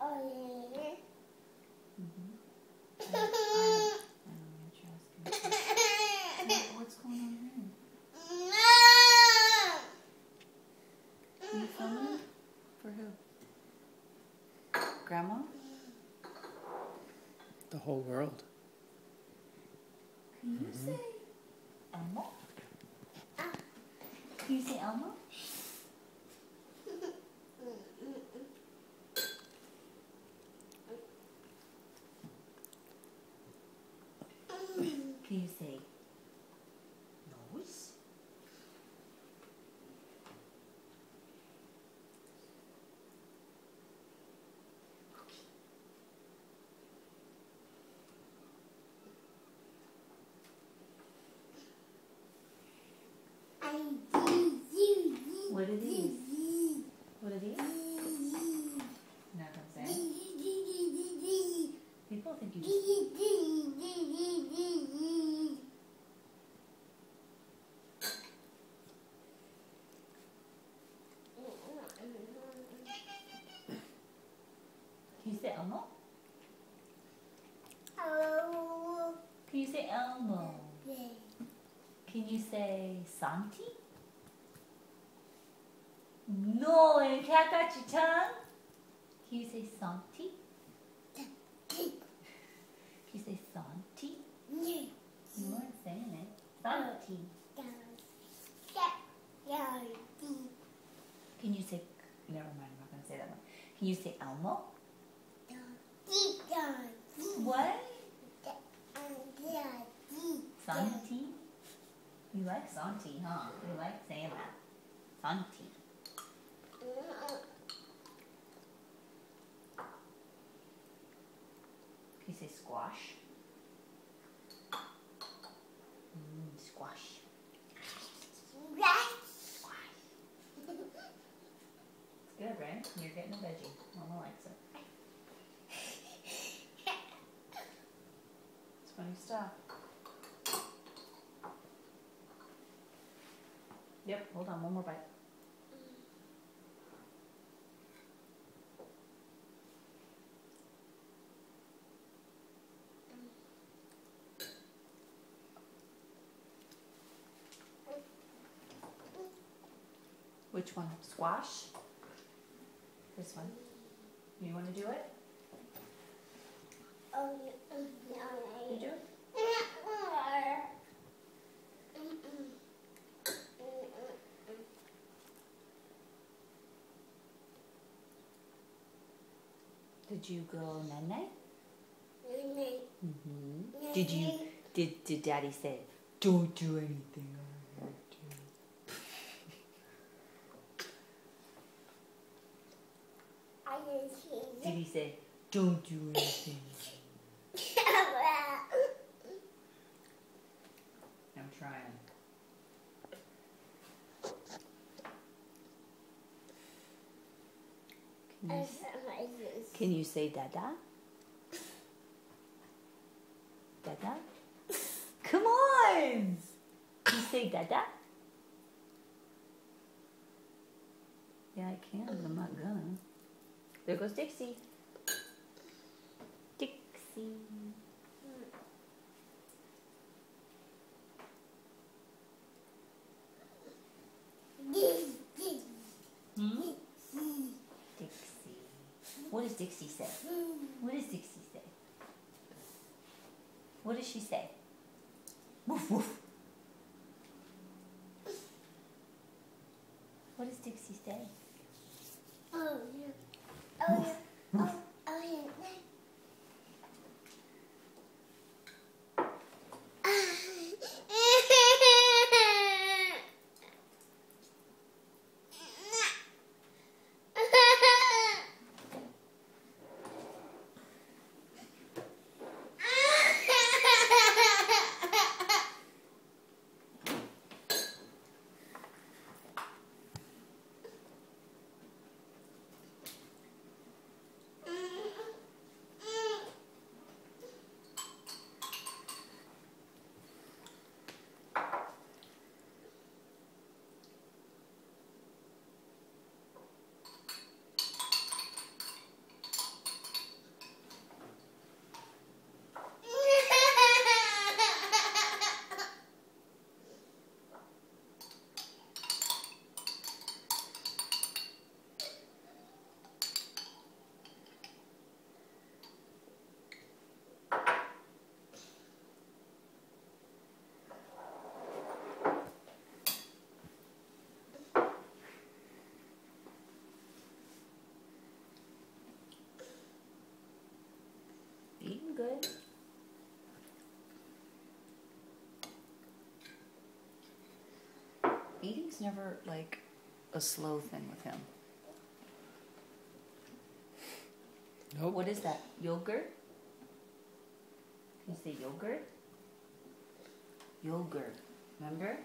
Mm-hmm. What's going on Grandma? The whole world. Can you mm -hmm. say Elmo? Ah. Can you say Elmo? Can you say nose? What are these? What are these? You're not gonna say. People think you just Can you say Elmo? Oh. Can you say Elmo? Can you say Santi? No, and cat got your tongue. Can you say Santi? Can you say Santi? You weren't saying it. Santi. Can you say? Never mind. I'm not gonna say that one. Can you say Elmo? What? Santi. You like Santi, huh? You like saying that. Santi. Can you say squash? Mm, squash. Squash. It's good, right? You're getting a veggie. Mama likes it. It's funny stuff. Yep, hold on, one more bite. Which one? Squash? This one. You want to do it? oh You do it? Did you go nene? Mm-hmm. Did you? Did Did Daddy say, "Don't do anything"? I hurt you"? Did he say, "Don't do anything"? I'm trying. Can you, can you say Dada? Dada? Come on! Can you say Dada? Yeah, I can, but I'm not gonna. There goes Dixie. Dixie. Hmm? Dixie. What does Dixie say? What does Dixie say? What does she say? Woof woof. What does Dixie say? Yes. eating good. Eating's never like a slow thing with him. Nope. What is that? Yogurt? Can you say yogurt? Yogurt. Remember?